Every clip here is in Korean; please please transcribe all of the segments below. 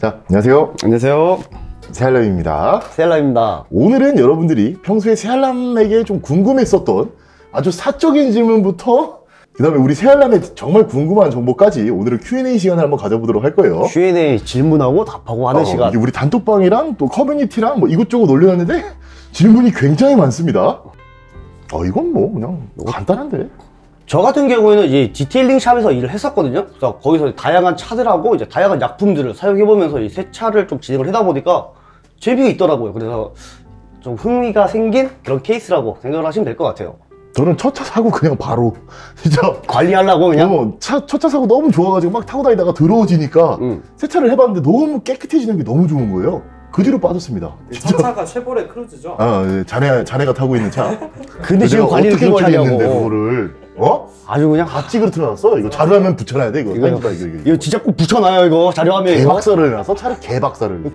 자, 안녕하세요. 안녕하세요. 세알남입니다. 셀라입니다. 오늘은 여러분들이 평소에 세알남에게 좀 궁금했었던 아주 사적인 질문부터 그 다음에 우리 세알남의 정말 궁금한 정보까지 오늘은 Q&A 시간을 한번 가져보도록 할 거예요. Q&A 질문하고 답하고 하는 어, 시간. 우리 단톡방이랑 또 커뮤니티랑 뭐 이것저것 올려놨는데 질문이 굉장히 많습니다. 어, 이건 뭐 그냥 간단한데. 저 같은 경우에는 이제 detailing 샵에서 일을 했었거든요. 그래서 거기서 다양한 차들하고 이제 다양한 약품들을 사용해보면서 이 세차를 좀 진행을 하다 보니까 재미가 있더라고요. 그래서 좀 흥미가 생긴 그런 케이스라고 생각을 하시면 될 것 같아요. 저는 첫 차 사고 그냥 바로 진짜 관리하려고 그냥 어, 차, 첫 차 사고 너무 좋아가지고 막 타고 다니다가 더러워지니까 음. 세차를 해봤는데 너무 깨끗해지는 게 너무 좋은 거예요. 그 뒤로 빠졌습니다. 첫 차가 쉐보레 크루즈죠? 아, 예, 자네, 자네가 타고 있는 차. 근데 지금 관리를 어떻게 관리했는데. 그거를. 어? 아주 그냥 다 찌그러 틀어놨어? 이거 자료화면 붙여놔야 돼, 이거. 이거, 이거, 이거, 이거. 이거 진짜 꼭 붙여놔요 이거 자료화면 이거. 개박살을 해놔서 차를 개박살을.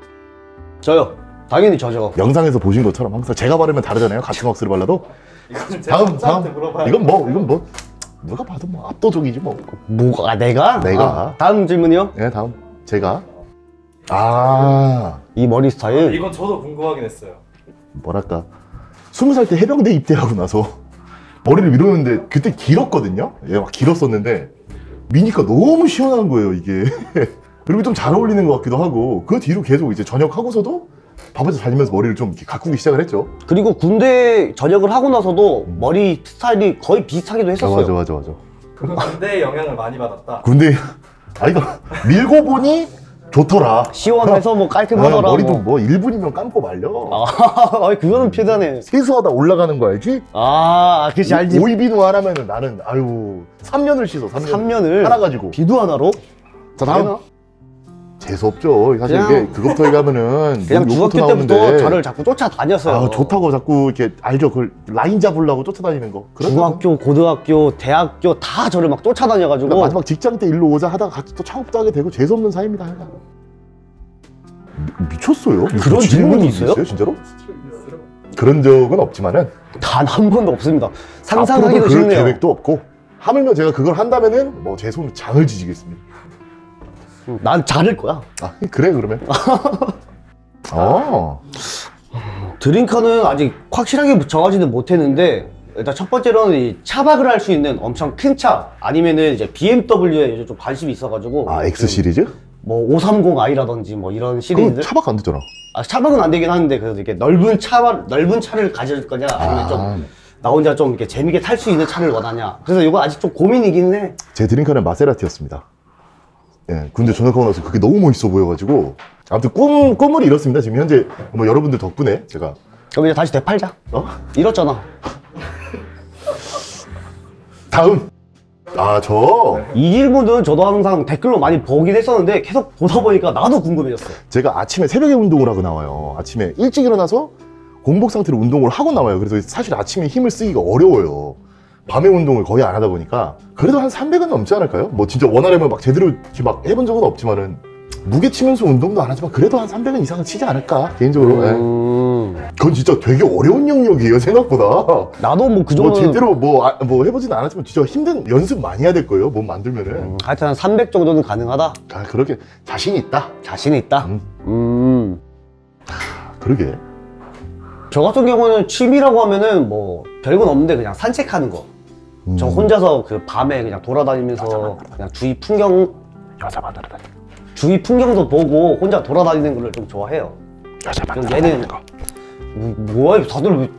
저요. 당연히 저죠. 영상에서 보신 것처럼 항상 제가 바르면 다르잖아요. 같은 왁스를 발라도. 다음, 다음. 물어봐야 이건 뭐, 이건 뭐. 누가 봐도 뭐 압도적이지 뭐. 뭐가 아, 내가? 내가. 아, 다음 질문이요. 예, 다음. 제가. 아, 이 머리 스타일. 이건 저도 궁금하긴 했어요. 뭐랄까. 스무 살 때 해병대 입대하고 나서 머리를 밀었는데 그때 길었거든요? 예, 막 길었었는데 미니까 너무 시원한 거예요, 이게. 그리고 좀 잘 어울리는 것 같기도 하고 그 뒤로 계속 이제 전역하고서도 밥에서 다니면서 머리를 좀 이렇게 가꾸기 시작을 했죠. 그리고 군대 전역을 하고 나서도 머리 스타일이 거의 비슷하기도 아, 했었어요. 맞아, 맞아, 맞아. 군대의 영향을 많이 받았다. 군대, 아, 이거 밀고 보니 좋더라. 시원해서 뭐 아, 깔끔하더라고. 머리도 뭐 1분이면 감고 말려. 아, 그거는 표현해. 세수하다 올라가는 거 알지? 아, 그치, 알지. 오이 비누 하나면은 나는, 아유, 3년을 씻어, 3년. 3년을 하나 가지고. 비도 하나로? 자, 다음. 되나? 재수 없죠. 사실 그냥- 이게 그것부터 얘기하면은 그냥 욕- 중학교 욕부터 때부터 나오는데 저를 자꾸 쫓아다녔어요. 아, 좋다고 자꾸 이렇게 알죠? 그걸 라인 잡으려고 쫓아다니는 거. 그런 중학교, 고등학교, 대학교 다 저를 막 쫓아다녀가지고. 그러니까 마지막 직장 때 일로 오자 하다가 같이 또 창업도 하게 되고 재수 없는 사이입니다. 하여간. 미, 미쳤어요. 그런 질문이 있어요? 진짜로? 그런 적은 없지만은 단 한 번도 없습니다. 상상하기도 그럴 싫네요. 계획도 없고 하물며 제가 그걸 한다면은 뭐 제 손 장을 지지겠습니다. 난 자를 거야. 아 그래 그러면. 어. 드링커는 아직 확실하게 정하지는 못했는데 일단 첫 번째로는 이 차박을 할 수 있는 엄청 큰 차 아니면은 이제 BMW에 요즘 좀 관심이 있어가지고 아 X 시리즈? 뭐 530i라든지 뭐 이런 그럼 시리즈들 차박 안 되잖아. 아, 차박은 안 되긴 하는데 그래도 이렇게 넓은 차 넓은 차를 가질 거냐 아니면 아. 좀나 혼자 좀 이렇게 재밌게 탈 수 있는 차를 원하냐 그래서 이거 아직 좀 고민이긴 해제 드림카는 마세라티였습니다. 예, 군대 전역하고 나서 그게 너무 멋있어 보여가지고 아무튼 꿈 꿈을 이뤘습니다. 지금 현재 뭐 여러분들 덕분에 제가 그럼 이제 다시 되팔자 어 이렇잖아 다음 아저 이 질문은 저도 항상 댓글로 많이 보긴 했었는데 계속 보다 보니까 나도 궁금해졌어 제가 아침에 새벽에 운동을 하고 나와요. 아침에 일찍 일어나서 공복 상태로 운동을 하고 나와요. 그래서 사실 아침에 힘을 쓰기가 어려워요. 밤에 운동을 거의 안 하다 보니까 그래도 한 300은 넘지 않을까요? 뭐 진짜 원하려면 막 제대로 막 해본 적은 없지만은 무게 치면서 운동도 안 하지만 그래도 한 300은 이상은 치지 않을까 개인적으로. 예. 음... 그건 진짜 되게 어려운 영역이에요 생각보다. 나도 뭐그뭐 정도는 제대로 뭐, 아, 뭐 해보진 않았지만 진짜 힘든 연습 많이 해야 될 거예요 몸 만들면은 음, 하여튼 한 300 정도는 가능하다 아 그렇게 자신 있다 자신 있다 음. 음. 그러게 저 같은 경우는 취미라고 하면은 뭐 별건 없는데 그냥 산책하는 거. 음. 저 혼자서 그 밤에 그냥 돌아다니면서 그냥 주위 풍경 여자 만나러 다니 주위 풍경도 보고 혼자 돌아다니는 걸 좀 좋아해요. 여자 만나러 얘는 거 뭐, 뭐야 다들 왜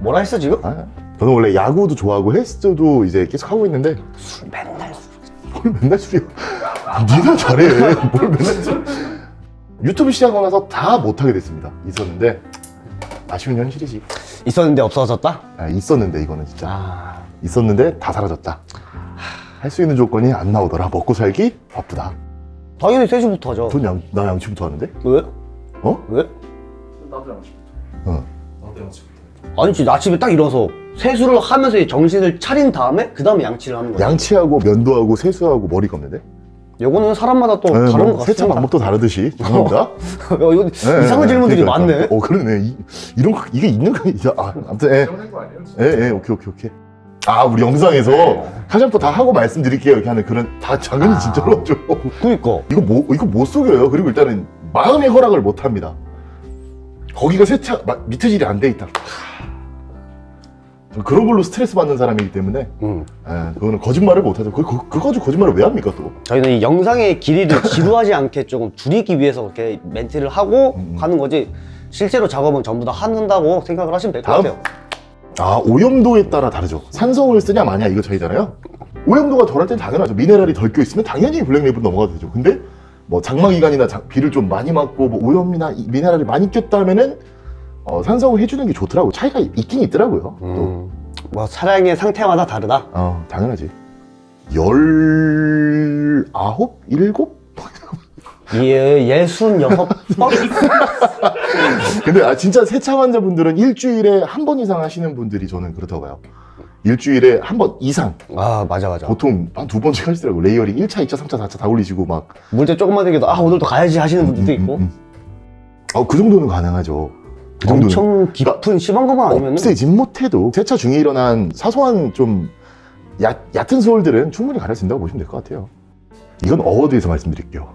뭐라 했어 지금? 아, 저는 원래 야구도 좋아하고 헬스도 이제 계속 하고 있는데 술 맨날 술. 뭘 맨날 술이야 니나 잘해 뭘 맨날 술 유튜브 시작하고 나서 다 못하게 됐습니다 있었는데 아쉬운 현실이지 있었는데 없어졌다? 아, 있었는데 이거는 진짜 아 있었는데 다 사라졌다 할 수 있는 조건이 안 나오더라 먹고 살기 바쁘다 당연히 세수부터 하죠. 전 양, 나 양치부터 하는데 왜? 어? 왜? 나도 양식부터. 어. 나도 양식부터. 아니지 아침에 딱 일어서 세수를 하면서 이 정신을 차린 다음에 그 다음에 양치를 하는 거야. 양치하고 면도하고 세수하고 머리 감는데 요거는 사람마다 또 네, 다른 뭐것 세차 같습니다. 방법도 다르듯이 죄송합니다 야, 이거 네, 이상한 네, 질문들이 그러니까. 많네. 어 그러네 이, 이런 거 이게 있는 거 이제 아 아무튼 예. 예, 예, 오케이, 오케이, 오케이. 아 우리 영상에서 카샴푸 다 하고 말씀드릴게요 이렇게 하는 그런 다 당연히 아. 진짜로 그니까. 이거 뭐 이거 못 속여요 그리고 일단은 마음의 허락을 못 합니다 거기가 세차 마- 미트질이 안 돼 있다 저 그런 걸로 스트레스 받는 사람이기 때문에 음. 예, 그거는 거짓말을 못 하죠 그, 그, 그거 가지고 거짓말을 왜 합니까 또 저희는 이 영상의 길이를 지루하지 않게 조금 줄이기 위해서 이렇게 멘트를 하고 음. 하는 거지 실제로 작업은 전부 다 한다고 생각을 하시면 될 것 다음. 같아요. 아 오염도에 따라 다르죠 산성을 쓰냐 마냐 이거 차이잖아요 오염도가 덜할 땐 당연하죠 미네랄이 덜 껴있으면 당연히 블랙레이블 넘어가도 되죠 근데 뭐 장마기간이나 장- 비를 좀 많이 맞고 뭐 오염이나 이 미네랄이 많이 꼈다 하면은 어, 산성을 해주는 게 좋더라고. 차이가 있긴 있더라고요 또. 음. 뭐 차량의 상태마다 다르다. 어, 당연하지. 열 아홉? 일곱? 예, 예순 여섯. 번? 근데 아, 진짜 세차 환자분들은 일주일에 한 번 이상 하시는 분들이 저는 그렇다고 봐요. 일주일에 한 번 이상. 아 맞아 맞아. 보통 한 두 번씩 하시더라고. layering 1차, 2차, 3차, 4차 다 올리시고 막. 물때 조금만 되게도 아 오늘도 가야지 하시는 분들도 있고 음, 음, 음. 어, 그 정도는 가능하죠 그 정도는 엄청 깊은 심한 것만 아니면 없애지 못해도 세차 중에 일어난 사소한 좀 얕, 얕은 swirl들은 충분히 가려진다고 보시면 될 것 같아요. 이건 award에서 말씀드릴게요.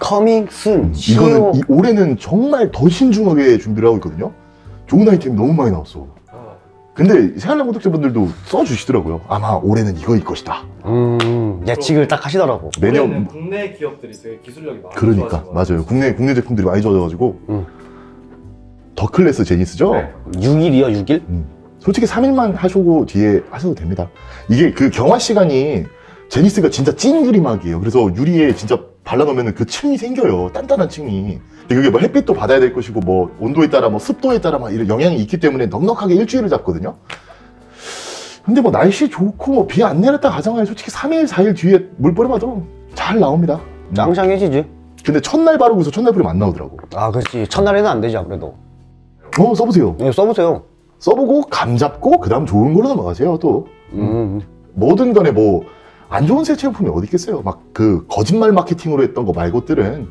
coming soon 이거는 이, 올해는 정말 더 신중하게 준비를 하고 있거든요. 좋은 아이템이 너무 많이 나왔어. 아, 근데 새알람 구독자분들도 써주시더라고요. 아마 올해는 이거일 것이다. 음 예측을 딱 하시더라고. 매년 국내 기업들이 되게 기술력이 많이 그러니까. 맞아요. 국내 국내 제품들이 많이 좋아져가지고 음. 더 클래스 제니스죠 네. 6일이요 6일? 솔직히 3일만 하시고 뒤에 하셔도 됩니다. 이게 그 경화 시간이 제니스가 진짜 찐 그림막이에요. 그래서 유리에 진짜 발라놓으면 그 층이 생겨요. 단단한 층이. 근데 그게 뭐 햇빛도 받아야 될 것이고 뭐 온도에 따라 뭐 습도에 따라 막 이런 영향이 있기 때문에 넉넉하게 일주일을 잡거든요. 근데 뭐 날씨 좋고 뭐 비 안 내렸다 가정하에 솔직히 3일, 4일 뒤에 물 뿌려봐도 잘 나옵니다. 음. 짱짱해지지. 근데 첫날 바르고서 첫날 뿌리면 안 나오더라고. 아 그렇지 첫날에는 안 되지 아무래도. 어, 써보세요. 네, 써보세요. 써보고 감 잡고 그 다음 좋은 걸로 넘어가세요 또. 음. 뭐든 간에 뭐 안 좋은 세차용품이 어디 있겠어요. 막 그 거짓말 마케팅으로 했던 거 말고들은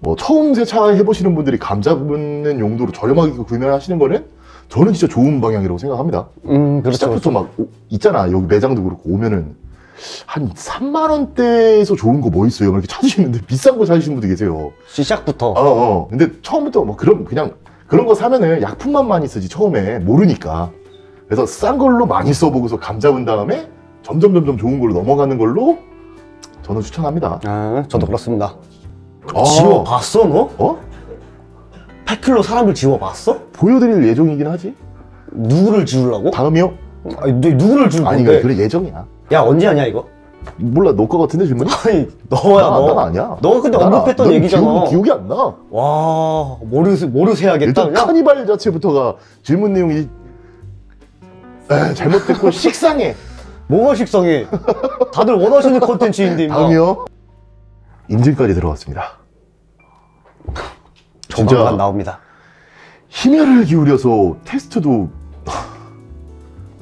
뭐 처음 세차 해보시는 분들이 감 잡는 용도로 저렴하게 구매하시는 거는 저는 진짜 좋은 방향이라고 생각합니다. 음 그렇죠. 시작부터 막 오- 있잖아 여기 매장도 그렇고 오면은 한 3만 원대에서 좋은 거 뭐 있어요? 막 이렇게 찾으시는데 비싼 거 찾으시는 분도 계세요. 시작부터. 어, 어. 근데 처음부터 뭐 그런 그냥 그런 거 사면은 약품만 많이 쓰지 처음에 모르니까. 그래서 싼 걸로 많이 써보고서 감 잡은 다음에 점점 점점 좋은 걸로 넘어가는 걸로 저는 추천합니다. 아 저도 그렇습니다. 어. 지워봤어 너? 어? 팩클로 사람을 지워봤어? 보여드릴 예정이긴 하지. 누구를 지우려고? 다음이요? 아니 너 누구를 지울 아니 건데? 그래 예정이야. 야 언제 하냐 이거? 몰라 너 거 같은데 질문이? 아니 너야 나, 너. 난 아니야. 너가 근데 난 아- 언급했던 넌 얘기잖아. 기억, 기억이 안 나. 와 모르세 모르세야겠다 일단 그냥. 카니발 자체부터가 질문 내용이 에, 잘못됐고 식상해. 뭐가 식성해? 다들 원하시는 컨텐츠인데 임마. 다음이요. 인증까지 들어왔습니다. 조만간 나옵니다. 힘혈을 기울여서 테스트도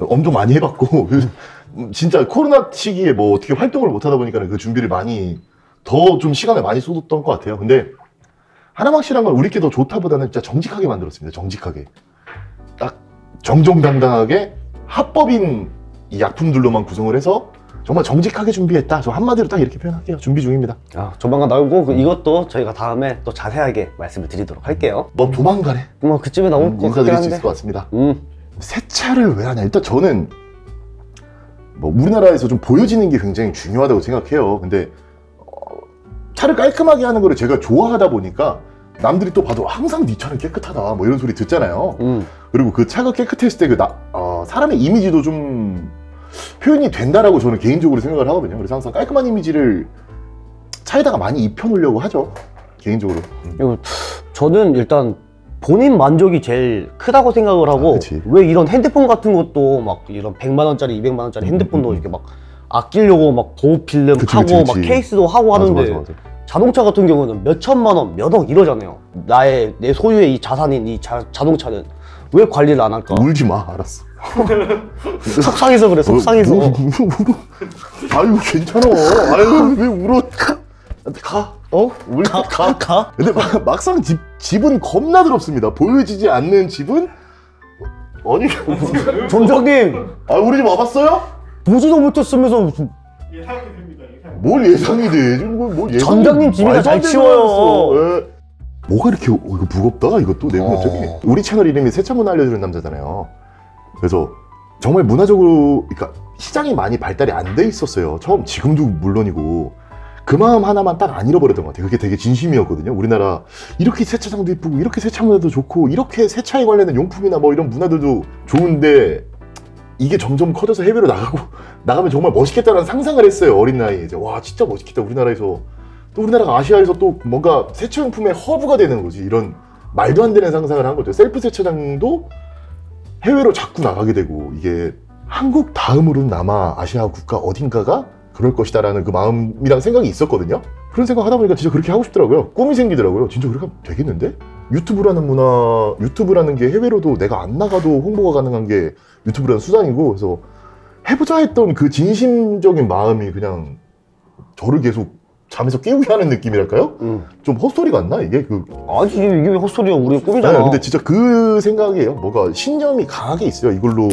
엄청 많이 해봤고 진짜 코로나 시기에 뭐 어떻게 활동을 못 하다 보니까 그 준비를 많이 더 좀 시간을 많이 쏟았던 것 같아요. 근데 하나 확실한 건 우리께 더 좋다보다는 진짜 정직하게 만들었습니다. 정직하게 딱 정정당당하게 합법인 이 약품들로만 구성을 해서 정말 정직하게 준비했다. 저 한마디로 딱 이렇게 표현할게요. 준비 중입니다. 아, 조만간 나오고 그 이것도 저희가 다음에 또 자세하게 말씀을 드리도록 할게요. 뭐 조만간에 뭐 그쯤에 나올 음, 것 같긴 인사드릴 수 한데. 있을 것 같습니다. 음. 세차를 왜 하냐? 일단 저는 뭐 우리나라에서 좀 보여지는 게 굉장히 중요하다고 생각해요. 근데 어, 차를 깔끔하게 하는 거를 제가 좋아하다 보니까 남들이 또 봐도 항상 네 차는 깨끗하다 뭐 이런 소리 듣잖아요. 음. 그리고 그 차가 깨끗했을 때 그 나, 어, 사람의 이미지도 좀 표현이 된다라고 저는 개인적으로 생각을 하거든요. 그래서 항상 깔끔한 이미지를 차에다가 많이 입혀놓으려고 하죠. 개인적으로. 음. 그리고 저는 일단 본인 만족이 제일 크다고 생각을 아, 하고 그치. 왜 이런 핸드폰 같은 것도 막 이런 100만 원짜리, 200만 원짜리 음, 핸드폰도 음, 음. 이렇게 막 아끼려고 막 보호 필름 그치, 하고 그치, 막 그치. 케이스도 하고 맞아, 하는데 맞아, 맞아. 자동차 같은 경우는 몇 천만 원, 몇 억 이러잖아요. 나의 내 소유의 이 자산인 이 자, 자동차는 왜 관리를 안 할까? 울지 마, 알았어. 속상해서 그래, 속상해서. 뭐, 뭐, 뭐. 아유 괜찮아. 아유 왜 울어? 가. 어? 울 가, 가, 가. 근데 막, 막상 집 집은 겁나 더럽습니다. 보여지지 않는 집은 아니 점장님 아 우리 집 와봤어요? 보지도 못했으면서 무슨 예상이 됩니다. 예상. 뭘 예상이 돼? 지금 뭘, 뭘 예상이 점장님 집이나 잘 치워요. 예. 뭐가 이렇게 어, 이거 무겁다? 이것도 내부 어. 저기 우리 채널 이름이 세차문 알려주는 남자잖아요. 그래서 정말 문화적으로 그러니까 시장이 많이 발달이 안 돼 있었어요. 처음 지금도 물론이고 그 마음 하나만 딱 안 잃어버렸던 것 같아요. 그게 되게 진심이었거든요. 우리나라 이렇게 세차장도 이쁘고 이렇게 세차 문화도 좋고 이렇게 세차에 관련된 용품이나 뭐 이런 문화들도 좋은데 이게 점점 커져서 해외로 나가고 나가면 정말 멋있겠다는 상상을 했어요. 어린 나이에 이제 와 진짜 멋있겠다 우리나라에서 또 우리나라가 아시아에서 또 뭔가 세차용품의 허브가 되는 거지 이런 말도 안 되는 상상을 한 거죠. 셀프 세차장도 해외로 자꾸 나가게 되고 이게 한국 다음으로는 아마 아시아 국가 어딘가가 그럴 것이다 라는 그 마음이랑 생각이 있었거든요. 그런 생각 하다 보니까 진짜 그렇게 하고 싶더라고요. 꿈이 생기더라고요. 진짜 그렇게 하면 되겠는데? 유튜브라는 문화, 유튜브라는 게 해외로도 내가 안 나가도 홍보가 가능한 게 유튜브라는 수단이고, 그래서 해보자 했던 그 진심적인 마음이 그냥 저를 계속 잠에서 깨우게 하는 느낌이랄까요? 응. 좀 헛소리 같나 이게 그 아니 이게 왜 헛소리야 우리 꿈이잖아 네, 근데 진짜 그 생각이에요. 뭐가 신념이 강하게 있어요. 이걸로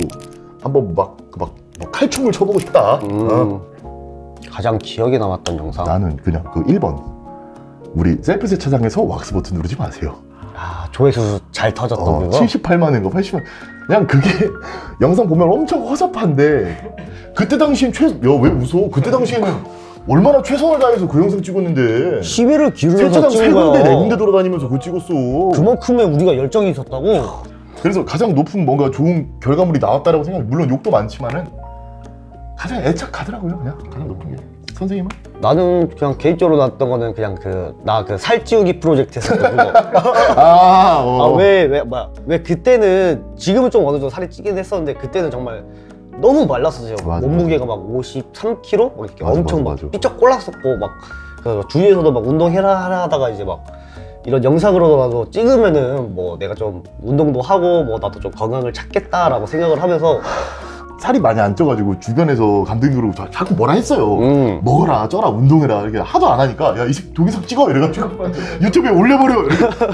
한번 막, 막, 뭐 칼춤을 쳐보고 싶다. 어. 음. 가장 기억에 남았던 영상 나는 그냥 그 1번. 우리 셀프 세차장에서 왁스 버튼 누르지 마세요. 아 조회수 잘 터졌던 어, 그거 78만 원인가 80만 그냥 그게 영상 보면 엄청 허접한데 그때 당시엔 최, 야왜 웃어? 그때 당시에는 얼마나 최선을 다해서 그 영상 찍었는데 시비를 기울여서 세차장 세 찍은 군데 네 거야 군데 돌아다니면서 그거 찍었어. 그만큼의 우리가 열정이 있었다고 그래서 가장 높은 뭔가 좋은 결과물이 나왔다라고 생각. 물론 욕도 많지만은 가장 애착하더라고요. 그냥 가장 높은 게. 선생님은? 나는 그냥 개인적으로 났던 거는 그냥 그 나 그 살찌우기 프로젝트 했었던 거 아, 어. 아왜왜 뭐야 왜 그때는 지금은 좀 어느 정도 살이 찌긴 했었는데 그때는 정말 너무 말랐었어요 맞아, 몸무게가 막 53kg 막 이렇게 맞아, 엄청 맞아, 막. 삐쩍 꼴랐었고 막 그래서 주위에서도 막 운동해라 하라 하다가 이제 막 이런 영상으로라도 찍으면은 뭐 내가 좀 운동도 하고 뭐 나도 좀 건강을 찾겠다라고 생각을 하면서 살이 많이 안 쪄가지고 주변에서 감독님으로 자- 자꾸 뭐라 했어요. 음 먹어라, 쪄라, 운동해라. 이렇게 하도 안 하니까 야, 이 새끼 동영상 찍어 이래가지고 유튜브에 올려버려.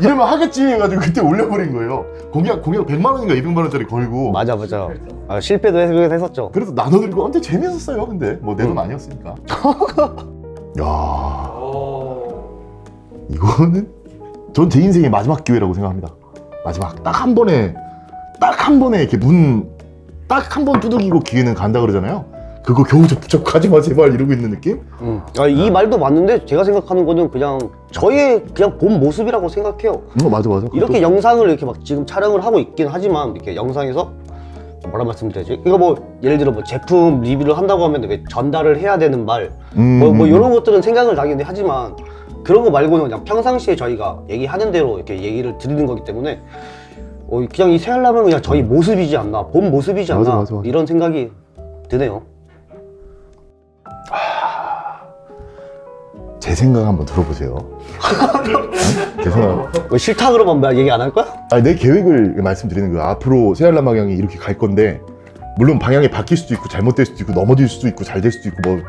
이러면 하겠지 해가지고 그때 올려버린 거예요. 공약 공약 100만 원인가 200만 원짜리 걸고. 맞아 맞아 아, 실패도 했- 했었죠 그래서 나눠드리고 근데 재밌었어요. 근데 뭐 내돈 음. 아니었으니까. 야, 어. 이거는 전 제 인생의 마지막 기회라고 생각합니다. 마지막 딱 한 번에 딱 한 번에 이렇게 문 딱 한 번 두들기고 기회는 간다 그러잖아요. 그거 겨우 저 붙잡고 가지 마 제발 이러고 있는 느낌? 음. 아, 이 말도 맞는데 제가 생각하는 거는 그냥 저의 그냥 본 모습이라고 생각해요 어 맞아 맞아. 이렇게 영상을 이렇게 막 지금 촬영을 하고 있긴 하지만 이렇게 영상에서 뭐라 말씀드려야지? 이거 뭐 예를 들어 뭐 제품 리뷰를 한다고 하면 이게 전달을 해야 되는 말, 음, 뭐, 뭐 음, 이런 것들은 생각을 당연히 하지만 그런 거 말고는 그냥 평상시에 저희가 얘기하는 대로 이렇게 얘기를 드리는 거기 때문에 어, 그냥 이 새알람은 그냥 저희 모습이지 않나, 본 모습이지 않나 맞아, 맞아, 맞아. 이런 생각이 드네요. 제 생각 한번 들어보세요. 응? 제 생각. 왜 싫다 그러면 막 얘기 안 할 거야? 아니 내 계획을 말씀드리는 거야. 앞으로 세알람 방향이 이렇게 갈 건데 물론 방향이 바뀔 수도 있고 잘못될 수도 있고 넘어질 수도 있고 잘 될 수도 있고 뭐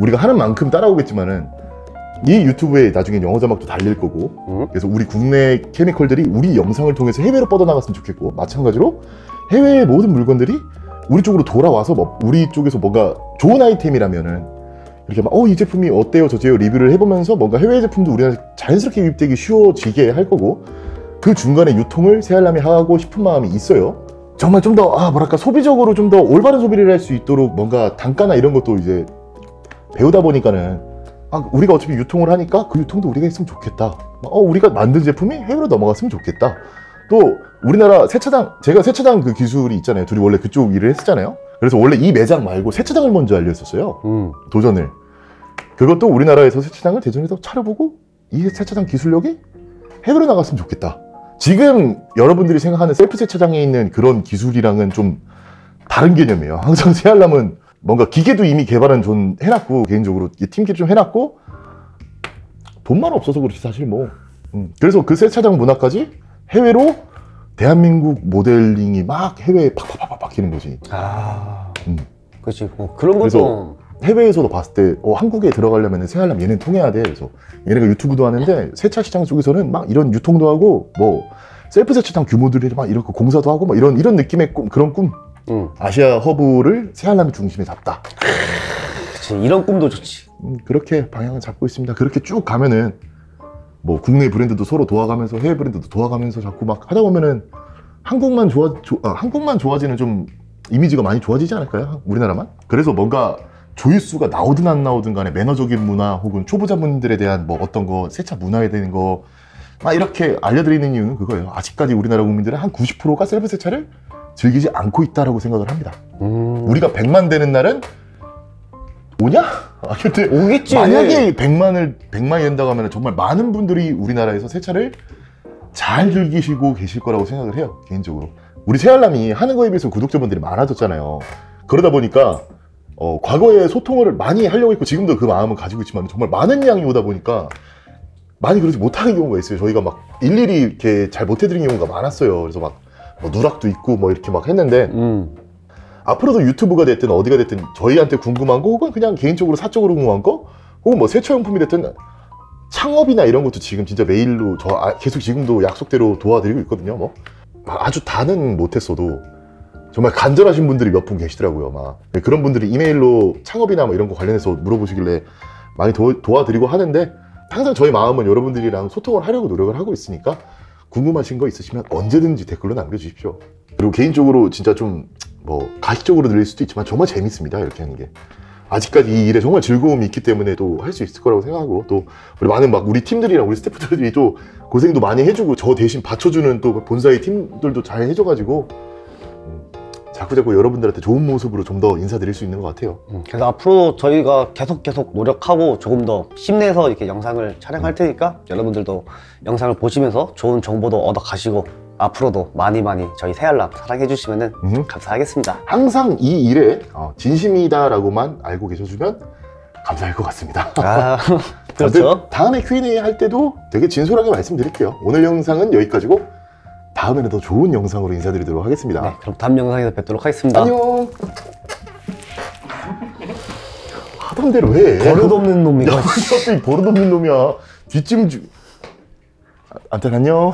우리가 하는 만큼 따라오겠지만은 이 유튜브에 나중에 영어 자막도 달릴 거고 응? 그래서 우리 국내 케미컬들이 우리 영상을 통해서 해외로 뻗어나갔으면 좋겠고 마찬가지로 해외의 모든 물건들이 우리 쪽으로 돌아와서 뭐 우리 쪽에서 뭔가 좋은 아이템이라면은 이렇게 막 어 이 제품이 어때요 저제요 리뷰를 해보면서 뭔가 해외 제품도 우리나라에 자연스럽게 유입되기 쉬워지게 할 거고 그 중간에 유통을 새알람이 하고 싶은 마음이 있어요. 정말 좀 더 아 뭐랄까 소비적으로 좀 더 올바른 소비를 할 수 있도록 뭔가 단가나 이런 것도 이제 배우다 보니까는 아 우리가 어차피 유통을 하니까 그 유통도 우리가 했으면 좋겠다. 어 우리가 만든 제품이 해외로 넘어갔으면 좋겠다. 또 우리나라 세차장 제가 세차장 그 기술이 있잖아요. 둘이 원래 그쪽 일을 했었잖아요. 그래서 원래 이 매장 말고 세차장을 먼저 알렸었어요. 음. 도전을. 그것도 우리나라에서 세차장을 대전에서 차려보고 이 세차장 기술력이 해외로 나갔으면 좋겠다. 지금 여러분들이 생각하는 셀프 세차장에 있는 그런 기술이랑은 좀 다른 개념이에요. 항상 새알람은 뭔가 기계도 이미 개발은 좀 해놨고 개인적으로 이 팀끼리 좀 해놨고 돈만 없어서 그렇지 사실 뭐. 음. 그래서 그 세차장 문화까지 해외로 대한민국 모델링이 막 해외에 팍팍팍팍 박히는 거지. 아, 음. 그렇지. 뭐 그런 것도 해외에서도 봤을 때 어, 한국에 들어가려면 새알람 얘는 통해야 돼. 그래서 얘네가 유튜브도 하는데 세차 시장 쪽에서는 막 이런 유통도 하고 뭐 셀프 세차장 규모들이 막 이렇게 공사도 하고 막 이런 이런 느낌의 꿈 그런 꿈 응. 아시아 허브를 새알람이 중심에 잡다 그치 이런 꿈도 좋지. 음, 그렇게 방향을 잡고 있습니다 그렇게 쭉 가면은 뭐 국내 브랜드도 서로 도와가면서 해외 브랜드도 도와가면서 자꾸 막 하다 보면은 한국만 좋아 조- 아, 한국만 좋아지는 좀 이미지가 많이 좋아지지 않을까요 우리나라만 그래서 뭔가 조회수가 나오든 안 나오든 간에 매너적인 문화 혹은 초보자분들에 대한 뭐 어떤 거 세차 문화에 대한 거막 이렇게 알려드리는 이유는 그거예요. 아직까지 우리나라 국민들은 한 90%가 셀프 세차를 즐기지 않고 있다라고 생각을 합니다. 음. 우리가 100만 되는 날은 오냐? 아, 근데 오겠지. 만약에 100만을 100만이 된다고 하면 정말 많은 분들이 우리나라에서 세차를 잘 즐기시고 계실 거라고 생각을 해요. 개인적으로. 우리 새알람이 하는 거에 비해서 구독자분들이 많아졌잖아요. 그러다 보니까 어, 과거에 소통을 많이 하려고 했고 지금도 그 마음은 가지고 있지만 정말 많은 양이 오다 보니까 많이 그러지 못하는 경우가 있어요. 저희가 막 일일이 이렇게 잘 못해드린 경우가 많았어요. 그래서 막 뭐 누락도 있고 뭐 이렇게 막 했는데 음. 앞으로도 유튜브가 됐든 어디가 됐든 저희한테 궁금한 거 혹은 그냥 개인적으로 사적으로 궁금한 거 혹은 뭐 세차용품이 됐든 창업이나 이런 것도 지금 진짜 메일로 저 아- 계속 지금도 약속대로 도와드리고 있거든요. 뭐 아주 다는 못했어도 정말 간절하신 분들이 몇 분 계시더라고요. 막 네, 그런 분들이 이메일로 창업이나 뭐 이런 거 관련해서 물어보시길래 많이 도, 도와드리고 하는데 항상 저희 마음은 여러분들이랑 소통을 하려고 노력을 하고 있으니까 궁금하신 거 있으시면 언제든지 댓글로 남겨주십시오. 그리고 개인적으로 진짜 좀 뭐 가식적으로 들릴 수도 있지만 정말 재밌습니다. 이렇게 하는 게. 아직까지 이 일에 정말 즐거움이 있기 때문에 또 할 수 있을 거라고 생각하고 또 우리 많은 막 우리 팀들이랑 우리 스태프들이 또 고생도 많이 해주고 저 대신 받쳐주는 또 본사의 팀들도 잘 해줘가지고 음, 자꾸자꾸 여러분들한테 좋은 모습으로 좀 더 인사드릴 수 있는 것 같아요. 음, 그래서 앞으로 저희가 계속 계속 노력하고 조금 더 힘내서 이렇게 영상을 촬영할 테니까 여러분들도 영상을 보시면서 좋은 정보도 얻어 가시고 앞으로도 많이 많이 저희 새알람 사랑해 주시면 음. 감사하겠습니다. 항상 이 일에 어, 진심이다라고만 알고 계셔주면 감사할 것 같습니다. 아, 그렇죠. 다음에 Q&A 할 때도 되게 진솔하게 말씀드릴게요. 오늘 영상은 여기까지고 다음에는 더 좋은 영상으로 인사드리도록 하겠습니다. 네, 그럼 다음 영상에서 뵙도록 하겠습니다. 안녕. 하던 대로 해. 버릇없는 놈이. 야, 어차피 버릇없는 놈이야. 뒷짐 주. 아, 안녕 안녕.